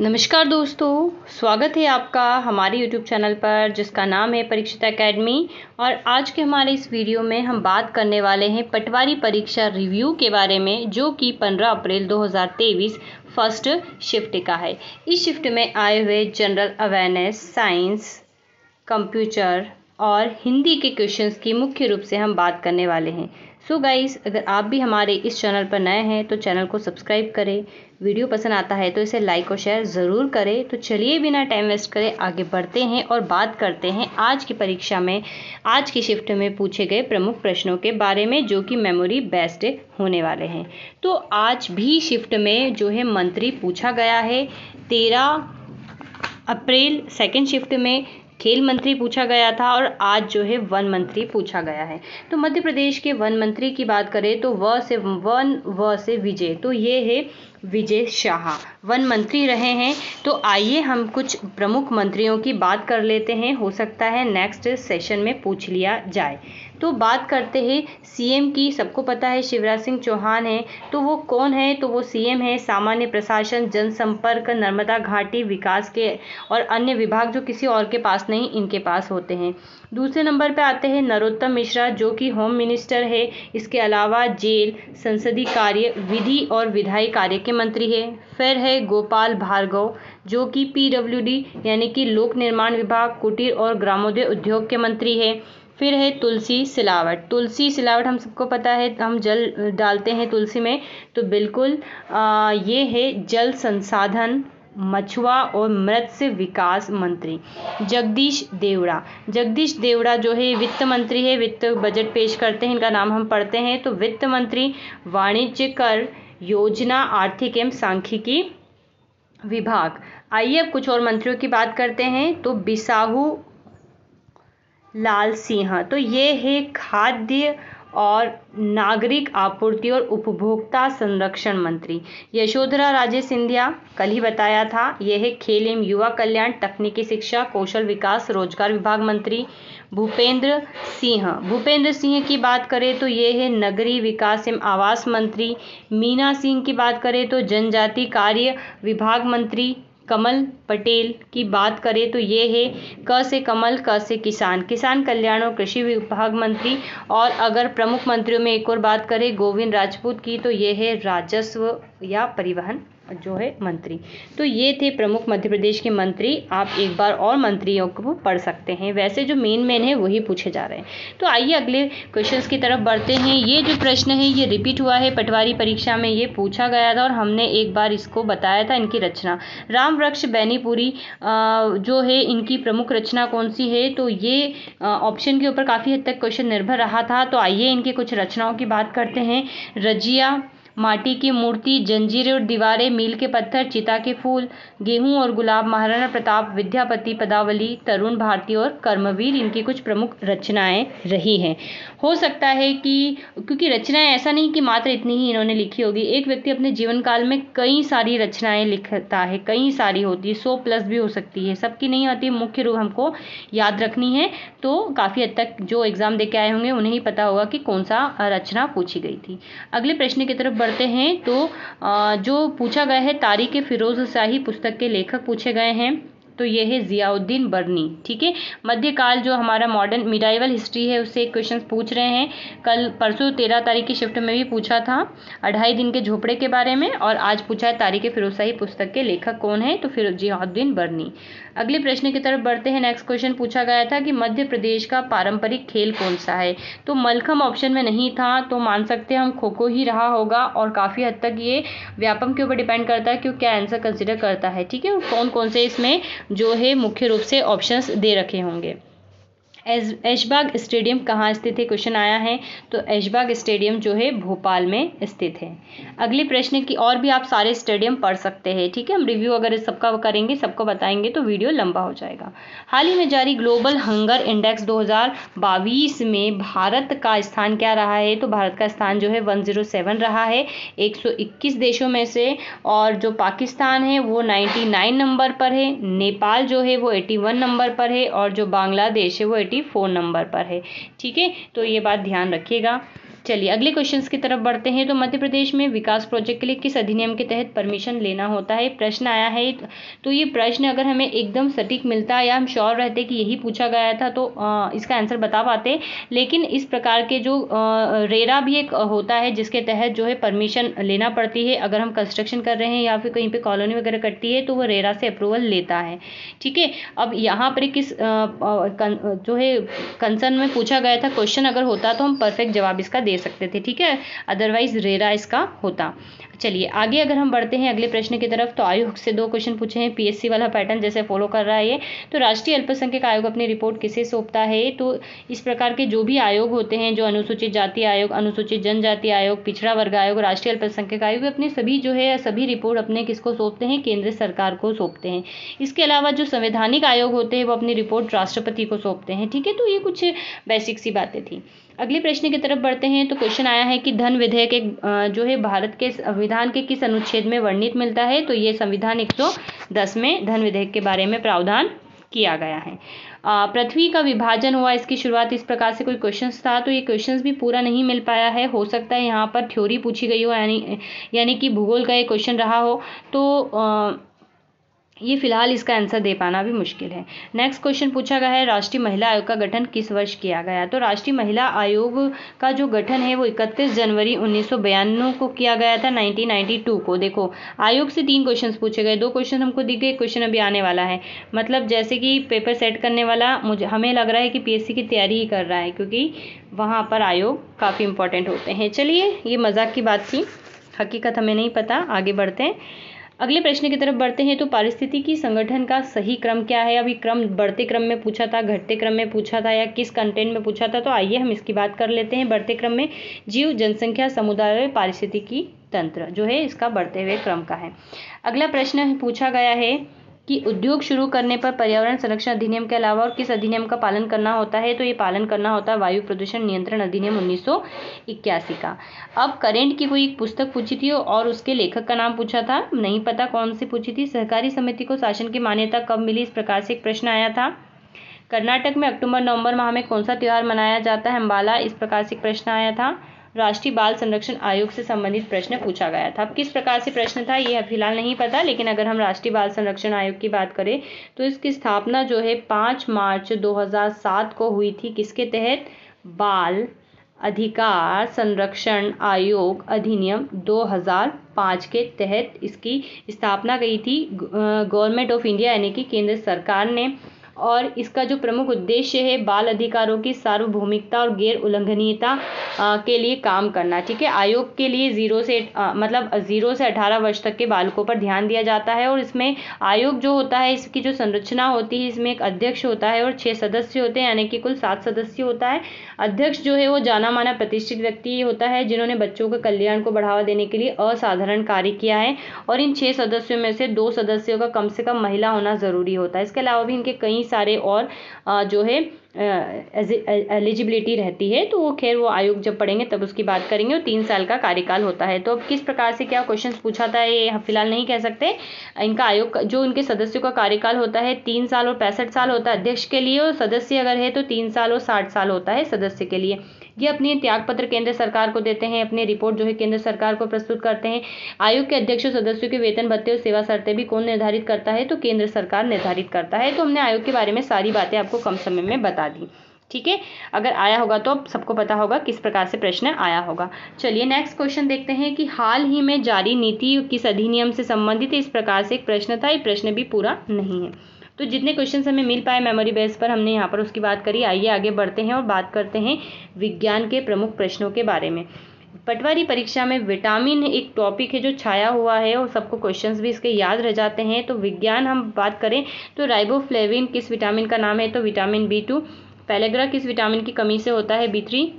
नमस्कार दोस्तों, स्वागत है आपका हमारे यूट्यूब चैनल पर, जिसका नाम है परीक्षित एकेडमी। और आज के हमारे इस वीडियो में हम बात करने वाले हैं पटवारी परीक्षा रिव्यू के बारे में, जो कि 15 अप्रैल 2023 फ़र्स्ट शिफ्ट का है। इस शिफ्ट में आए हुए जनरल अवेयरनेस, साइंस, कंप्यूटर और हिंदी के क्वेश्चंस की मुख्य रूप से हम बात करने वाले हैं। सो so गाइस अगर आप भी हमारे इस चैनल पर नए हैं तो चैनल को सब्सक्राइब करें। वीडियो पसंद आता है तो इसे लाइक और शेयर ज़रूर करें। तो चलिए बिना टाइम वेस्ट करें आगे बढ़ते हैं और बात करते हैं आज की परीक्षा में, आज की शिफ्ट में पूछे गए प्रमुख प्रश्नों के बारे में, जो कि मेमोरी बेस्ड होने वाले हैं। तो आज भी शिफ्ट में जो है मंत्री पूछा गया है, तेरह अप्रैल सेकेंड शिफ्ट में खेल मंत्री पूछा गया था और आज जो है वन मंत्री पूछा गया है। तो मध्य प्रदेश के वन मंत्री की बात करें तो व से, वन, व से विजय तो ये है विजय शाह। वन मंत्री रहे हैं तो आइए हम कुछ प्रमुख मंत्रियों की बात कर लेते हैं। हो सकता है नेक्स्ट सेशन में पूछ लिया जाए। तो बात करते हैं सीएम की सबको पता है, शिवराज सिंह चौहान है तो वो कौन है? तो वो सीएम है सामान्य प्रशासन, जनसंपर्क, नर्मदा घाटी विकास के और अन्य विभाग जो किसी और के पास नहीं, इनके पास होते हैं। दूसरे नंबर पे आते हैं नरोत्तम मिश्रा, जो कि होम मिनिस्टर है। इसके अलावा जेल, संसदीय कार्य, विधि और विधायी कार्य के मंत्री है। फिर है गोपाल भार्गव, जो कि पीडब्ल्यूडी यानी कि लोक निर्माण विभाग, कुटीर और ग्रामोदय उद्योग के मंत्री है। फिर है तुलसी सिलावट। तुलसी सिलावट हम सबको पता है हम जल डालते हैं तुलसी में तो बिल्कुल आ, ये है जल संसाधन मछुआ और मत्स्य विकास मंत्री जगदीश देवड़ा। जगदीश देवड़ा जो है वित्त मंत्री है वित्त बजट पेश करते हैं इनका नाम हम पढ़ते हैं। तो वित्त मंत्री वाणिज्य कर योजना आर्थिक एवं सांख्यिकी विभाग। आइए अब कुछ और मंत्रियों की बात करते हैं। तो बिसाहू लाल सिंह। तो ये है खाद्य और नागरिक आपूर्ति और उपभोक्ता संरक्षण मंत्री। यशोधरा राजे सिंधिया, कल ही बताया था यह है खेल एवं युवा कल्याण, तकनीकी शिक्षा, कौशल विकास, रोज़गार विभाग मंत्री भूपेंद्र सिंह। भूपेंद्र सिंह की बात करें तो ये है नगरीय विकास एवं आवास मंत्री। मीना सिंह की बात करें तो जनजाति कार्य विभाग मंत्री कमल पटेल की बात करें तो ये है, क से कमल, क से किसान। किसान कल्याण और कृषि विभाग मंत्री और अगर प्रमुख मंत्रियों में एक और बात करें, गोविंद राजपूत की तो ये है राजस्व या परिवहन। जो है मंत्री। तो ये थे प्रमुख मध्य प्रदेश के मंत्री। आप एक बार और मंत्रियों को पढ़ सकते हैं। वैसे जो मेन मेन है, वही पूछे जा रहे हैं। तो आइए अगले क्वेश्चंस की तरफ़ बढ़ते हैं। ये जो प्रश्न है, ये रिपीट हुआ है पटवारी परीक्षा में। ये पूछा गया था और हमने एक बार इसको बताया था इनकी रचना। राम वृक्ष बैनीपुरी जो है इनकी प्रमुख रचना कौन सी है? तो ये ऑप्शन के ऊपर काफ़ी हद तक क्वेश्चन निर्भर रहा था। तो आइए इनके कुछ रचनाओं की बात करते हैं। रजिया माटी की मूर्ति, जंजीरें और दीवारें, मील के पत्थर, चिता के फूल, गेहूँ और गुलाब, महाराणा प्रताप, विद्यापति, पदावली, तरुण भारती और कर्मवीर, इनकी कुछ प्रमुख रचनाएँ रही हैं। हो सकता है कि, क्योंकि रचनाएँ ऐसा नहीं कि मात्र इतनी ही इन्होंने लिखी होगी, एक व्यक्ति अपने जीवन काल में कई सारी रचनाएँ लिखता है, कई सारी होती है, सौ प्लस भी हो सकती है, सबकी नहीं आती मुख्य रूप हमको याद रखनी है तो काफ़ी हद तक जो एग्ज़ाम दे के आए होंगे, उन्हें ही पता होगा कि कौन सा रचना पूछी गई थी। अगले प्रश्न की तरफ़ बढ़ते हैं तो जो पूछा गया है, तारीख फिरोज शाही पुस्तक के लेखक पूछे गए हैं तो ये है ज़ियाउद्दीन बर्नी, ठीक है? मध्यकाल जो हमारा मॉडर्न मिडाइवल हिस्ट्री है, उससे एक क्वेश्चन पूछ रहे हैं। कल परसों तेरह तारीख की शिफ्ट में भी पूछा था, अढ़ाई दिन के झोपड़े के बारे में, और आज पूछा है, तारीख फिरोजशाही पुस्तक के लेखक कौन है? तो फिर जियाउद्दीन बर्नी। अगले प्रश्न की तरफ़ बढ़ते हैं। नेक्स्ट क्वेश्चन पूछा गया था कि मध्य प्रदेश का पारंपरिक खेल कौन सा है? तो मलखम ऑप्शन में नहीं था तो मान सकते हैं हम खो खो ही रहा होगा और काफ़ी हद तक ये व्यापम के ऊपर डिपेंड करता है कि क्या आंसर कंसिडर करता है, ठीक है? कौन कौन से इसमें जो है मुख्य रूप से ऑप्शन दे रखे होंगे। ऐशबाग स्टेडियम कहाँ स्थित है? क्वेश्चन आया है। तो ऐशबाग स्टेडियम जो है, भोपाल में स्थित है। अगले प्रश्न की और भी आप सारे स्टेडियम पढ़ सकते हैं, ठीक है? हम रिव्यू अगर सबका करेंगे, सबको बताएँगे तो वीडियो लंबा हो जाएगा। हाल ही में जारी ग्लोबल हंगर इंडेक्स 2022 में भारत का स्थान क्या रहा है? तो भारत का स्थान जो है 107 रहा है। 121 देशों में से और जो पाकिस्तान है, वो 99 नंबर पर है। नेपाल जो है, वो 81 नंबर पर है और जो बांग्लादेश है, वो एटी फोर नंबर पर है। ठीक है? तो ये बात ध्यान रखिएगा। चलिए, अगले क्वेश्चंस की तरफ़ बढ़ते हैं तो मध्य प्रदेश में विकास प्रोजेक्ट के लिए किस अधिनियम के तहत परमिशन लेना होता है? प्रश्न आया है तो ये प्रश्न अगर हमें एकदम सटीक मिलता है या हम श्योर रहते कि यही पूछा गया था तो इसका आंसर बता पाते। लेकिन इस प्रकार के जो रेरा भी एक होता है, जिसके तहत जो है परमिशन लेना पड़ती है। अगर हम कंस्ट्रक्शन कर रहे हैं या फिर कहीं पर कॉलोनी वगैरह कटती है तो वो रेरा से अप्रूवल लेता है। ठीक है? अब यहाँ पर किस जो है कंसर्न में पूछा गया था। क्वेश्चन अगर होता तो हम परफेक्ट जवाब इसका दे सकते थे, ठीक है? अदरवाइज़ रेरा इसका होता। चलिए, आगे अगर हम बढ़ते हैं अगले प्रश्न की तरफ़ तो आयोग से दो क्वेश्चन पूछे हैं। पीएससी वाला पैटर्न जैसे फॉलो कर रहा है ये। तो राष्ट्रीय अल्पसंख्यक आयोग अपनी रिपोर्ट किसे सौंपता है? तो इस प्रकार के जो भी आयोग होते हैं, जो अनुसूचित जाति आयोग, अनुसूचित जनजाति आयोग, पिछड़ा वर्ग आयोग, राष्ट्रीय अल्पसंख्यक आयोग, अपने सभी जो है, सभी रिपोर्ट अपने किसको सौंपते हैं? केंद्र सरकार को सौंपते हैं। इसके अलावा जो संवैधानिक आयोग होते हैं, वो अपनी रिपोर्ट राष्ट्रपति को सौंपते हैं, ठीक है? तो ये कुछ बेसिक सी बातें थी। अगले प्रश्न की तरफ़ बढ़ते हैं तो क्वेश्चन आया है कि धन विधेयक एक जो है भारत के संविधान के किस अनुच्छेद में वर्णित मिलता है? तो ये संविधान 110 में धन विधेयक के बारे में प्रावधान किया गया है। पृथ्वी का विभाजन हुआ इसकी शुरुआत इस प्रकार से कोई क्वेश्चंस था? तो ये क्वेश्चंस भी पूरा नहीं मिल पाया है। हो सकता है यहाँ पर थ्योरी पूछी गई हो यानी यानी कि भूगोल का एक क्वेश्चन रहा हो। तो आ, ये फ़िलहाल इसका आंसर दे पाना भी मुश्किल है। नेक्स्ट क्वेश्चन पूछा गया है, राष्ट्रीय महिला आयोग का गठन किस वर्ष किया गया? तो राष्ट्रीय महिला आयोग का जो गठन है, वो इकतीस जनवरी उन्नीस को किया गया था 1992 को। देखो, आयोग से तीन क्वेश्चन पूछे गए, दो क्वेश्चन हमको दिख गए क्वेश्चन अभी आने वाला है। मतलब जैसे कि पेपर सेट करने वाला, मुझे, हमें लग रहा है कि पीएससी की तैयारी ही कर रहा है, क्योंकि वहाँ पर आयोग काफ़ी इंपॉर्टेंट होते हैं। चलिए, ये मज़ाक की बात थी। हकीकत हमें नहीं पता, आगे बढ़ते हैं। अगले प्रश्न की तरफ़ बढ़ते हैं तो पारिस्थितिकी संगठन का सही क्रम क्या है? अभी क्रम बढ़ते क्रम में पूछा था, घटते क्रम में पूछा था या किस कंटेंट में पूछा था तो आइए हम इसकी बात कर लेते हैं। बढ़ते क्रम में जीव, जनसंख्या, समुदाय पारिस्थिति की तंत्र जो है, इसका बढ़ते हुए क्रम का है। अगला प्रश्न पूछा गया है कि उद्योग शुरू करने पर पर्यावरण संरक्षण अधिनियम के अलावा और किस अधिनियम का पालन करना होता है तो ये पालन करना होता है वायु प्रदूषण नियंत्रण अधिनियम उन्नीस सौ इक्यासी का। अब करेंट की कोई पुस्तक पूछी थी और उसके लेखक का नाम पूछा था, नहीं पता कौन सी पूछी थी। सहकारी समिति को शासन की मान्यता कब मिली, इस प्रकार से एक प्रश्न आया था। कर्नाटक में अक्टूबर नवंबर माह में कौन सा त्यौहार मनाया जाता है अम्बाला इस प्रकार से प्रश्न आया था। राष्ट्रीय बाल संरक्षण आयोग से संबंधित प्रश्न पूछा गया था। अब किस प्रकार से प्रश्न था ये फ़िलहाल नहीं पता, लेकिन अगर हम राष्ट्रीय बाल संरक्षण आयोग की बात करें तो इसकी स्थापना जो है, पाँच मार्च 2007 को हुई थी। किसके तहत? बाल अधिकार संरक्षण आयोग अधिनियम 2005 के तहत इसकी स्थापना गई थी। गवर्नमेंट ऑफ़ इंडिया यानी कि केंद्र सरकार ने और इसका जो प्रमुख उद्देश्य है बाल अधिकारों की सार्वभौमिकता और गैर उल्लंघनीयता के लिए काम करना ठीक है? आयोग के लिए ज़ीरो से आ, मतलब ज़ीरो से अठारह वर्ष तक के बालकों पर ध्यान दिया जाता है और इसमें आयोग जो होता है इसकी जो संरचना होती है इसमें एक अध्यक्ष होता है और छः सदस्य होते हैं यानी कि कुल सात सदस्य होता है। अध्यक्ष जो है वो जाना माना प्रतिष्ठित व्यक्ति होता है जिन्होंने बच्चों के कल्याण को बढ़ावा देने के लिए असाधारण कार्य किया है और इन छः सदस्यों में से दो सदस्यों का कम से कम महिला होना ज़रूरी होता है। इसके अलावा भी इनके कई सारे और जो है एलिजिबिलिटी रहती है तो वो खैर वो आयोग जब पढ़ेंगे तब उसकी बात करेंगे और तीन साल का कार्यकाल होता है। तो अब किस प्रकार से क्या क्वेश्चन पूछा था ये फ़िलहाल नहीं कह सकते। इनका आयोग जो उनके सदस्यों का कार्यकाल होता है, तीन साल और पैंसठ साल होता है अध्यक्ष के लिए और सदस्य अगर है तो तीन साल और साठ साल होता है सदस्य के लिए। ये अपनी त्याग पत्र केंद्र सरकार को देते हैं, अपनी रिपोर्ट जो है केंद्र सरकार को प्रस्तुत करते हैं। आयोग के अध्यक्ष सदस्यों के वेतन, भत्ते और सेवा शर्तें भी कौन निर्धारित करता है? तो केंद्र सरकार निर्धारित करता है। तो हमने आयोग के बारे में सारी बातें आपको कम समय में बता दी। ठीक है? अगर आया होगा तो सबको पता होगा किस प्रकार से प्रश्न आया होगा। चलिए नेक्स्ट क्वेश्चन देखते हैं कि हाल ही में जारी नीति किस अधिनियम से संबंधित इस प्रकार से एक प्रश्न था, ये प्रश्न भी पूरा नहीं है। तो जितने क्वेश्चन हमें मिल पाए मेमोरी बेस पर, हमने यहाँ पर उसकी बात करी। आइए आगे बढ़ते हैं और बात करते हैं विज्ञान के प्रमुख प्रश्नों के बारे में। पटवारी परीक्षा में विटामिन एक टॉपिक है जो छाया हुआ है और सबको क्वेश्चंस भी इसके याद रह जाते हैं। तो विज्ञान हम बात करें तो राइबोफ्लेविन किस विटामिन का नाम है? तो विटामिन बी टू पैलेग्रा किस विटामिन की कमी से होता है? बी थ्री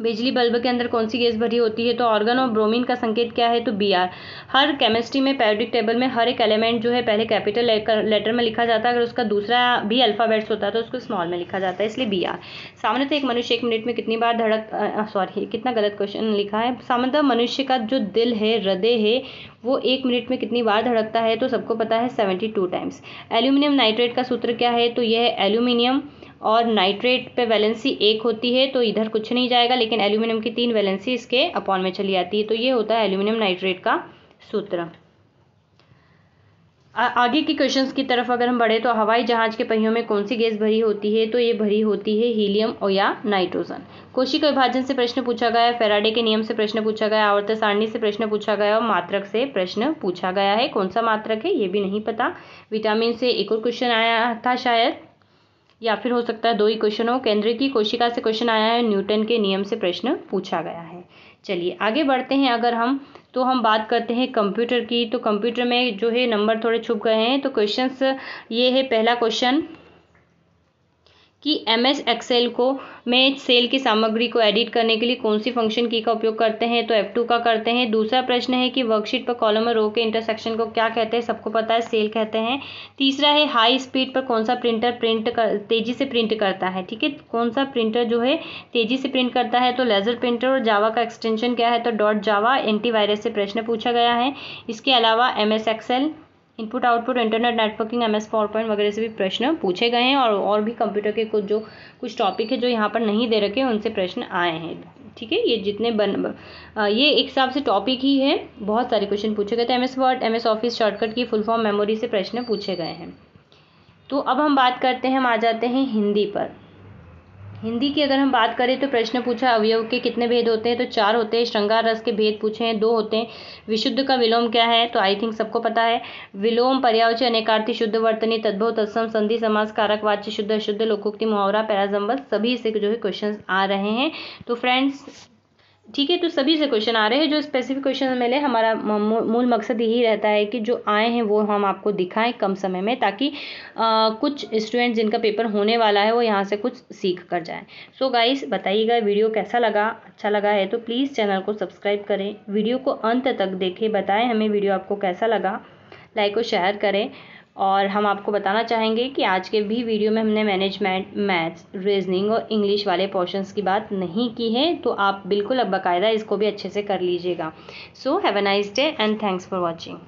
बिजली बल्ब के अंदर कौन सी गैस भरी होती है? तो ऑर्गन और ब्रोमीन का संकेत क्या है? तो बी आर हर केमिस्ट्री में पैरियोडिक टेबल में हर एक एलिमेंट जो है पहले कैपिटल लेटर में लिखा जाता है, अगर उसका दूसरा भी अल्फ़ाबेट्स होता है तो उसको स्मॉल में लिखा जाता है, इसलिए बी आर सामान्यतः एक मनुष्य एक मिनट में कितनी बार धड़क सॉरी कितना गलत क्वेश्चन लिखा है? सामान्यतः मनुष्य का जो दिल है, हृदय है, वो एक मिनट में कितनी बार धड़कता है? तो सबको पता है seventy two times aluminium nitrate का सूत्र क्या है? तो यह एल्यूमिनियम और नाइट्रेट पे वैलेंसी एक होती है तो इधर कुछ नहीं जाएगा, लेकिन एल्यूमिनियम की तीन वैलेंसी इसके अपॉन में चली आती है। तो ये होता है एल्यूमिनियम नाइट्रेट का सूत्र। आगे के क्वेश्चंस की तरफ़ अगर हम बढ़े तो हवाई जहाज़ के पहियों में कौन सी गैस भरी होती है? तो ये भरी होती है हीलियम और या नाइट्रोजन। कोशिका विभाजन से प्रश्न पूछा गया है, फेराडे के नियम से प्रश्न पूछा गया आवर्त सारणी से प्रश्न पूछा गया और मात्रक से प्रश्न पूछा गया है। कौन सा मात्रक है? ये भी नहीं पता। विटामिन से एक और क्वेश्चन आया था शायद। या फिर हो सकता है दो ही क्वेश्चन हो। केंद्र की कोशिका से क्वेश्चन आया है, न्यूटन के नियम से प्रश्न पूछा गया है। चलिए, आगे बढ़ते हैं अगर हम तो हम बात करते हैं कंप्यूटर की। तो कंप्यूटर में जो है, नंबर थोड़े छुप गए हैं। तो क्वेश्चंस ये है, पहला क्वेश्चन कि एम एस एक्सेल को में सेल की सामग्री को एडिट करने के लिए कौन सी फ़ंक्शन की का उपयोग करते हैं तो एफ़ टू का करते हैं। दूसरा प्रश्न है कि वर्कशीट पर कॉलम और रो के इंटरसेक्शन को क्या कहते हैं, सबको पता है, सेल कहते हैं। तीसरा है, हाई स्पीड पर कौन सा प्रिंटर प्रिंट कर, तेज़ी से प्रिंट करता है, ठीक है? कौन सा प्रिंटर जो है, तेज़ी से प्रिंट करता है तो लेज़र प्रिंटर और जावा का एक्सटेंशन क्या है तो डॉट जावा एंटीवायरस से प्रश्न पूछा गया है। इसके अलावा M S Excel input output, internet networking, M S PowerPoint वगैरह से भी प्रश्न पूछे गए हैं और और भी कंप्यूटर के कुछ जो, कुछ टॉपिक है जो यहाँ पर नहीं दे रखे हैं उनसे प्रश्न आए हैं। ठीक है, ये जितने बन ये एक हिसाब से टॉपिक ही है। बहुत सारे क्वेश्चन पूछे गए थे। M S Word M S Office shortcut की फुल फॉर्म मेमोरी से प्रश्न पूछे गए हैं। तो अब हम बात करते हैं, हम आ जाते हैं हिंदी पर। हिंदी की अगर हम बात करें तो प्रश्न पूछा अवयव के कितने भेद होते हैं? तो चार होते हैं, श्रृंगार रस के भेद पूछे हैं, दो होते हैं। विशुद्ध का विलोम क्या है? तो आई थिंक सबको पता है। विलोम पर्यावचय अनेकार्थी, शुद्ध वर्तनी, तद्भव, तत्सम, संधि, समास, कारक, वाच्य, शुद्ध, अशुद्ध, लोकोक्ति, मुहावरा पैराजम्बल सभी से जो है क्वेश्चन आ रहे हैं। तो फ्रेंड्स ठीक है तो सभी से क्वेश्चन आ रहे हैं जो स्पेसिफिक क्वेश्चन मिले हमारा मूल मकसद यही रहता है कि जो आए हैं वो हम आपको दिखाएँ कम समय में ताकि आ, कुछ स्टूडेंट जिनका पेपर होने वाला है वो यहाँ से कुछ सीख कर जाएँ। सो गाइस बताइएगा वीडियो कैसा लगा? अच्छा लगा है तो प्लीज़ चैनल को सब्सक्राइब करें। वीडियो को अंत तक देखें बताएँ हमें वीडियो आपको कैसा लगा। लाइक और शेयर करें। और हम आपको बताना चाहेंगे कि आज के भी वीडियो में हमने मैनेजमेंट मैथ्स रीजनिंग और इंग्लिश वाले पोर्शंस की बात नहीं की है तो आप बिल्कुल अब बाकायदा इसको भी अच्छे से कर लीजिएगा। So have a nice day and thanks for watching